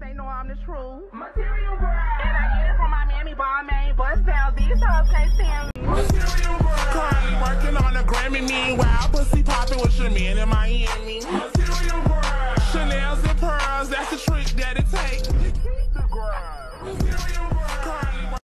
They know I'm the true material world, and I get it from my mammy Balmain. Bust down, these hoes can't stand me. Material world, currently working on a Grammy. Meanwhile, pussy popping with your man in Miami. Material world, Chanel's and pearls. That's the trick that it takes. Keep the grind. Material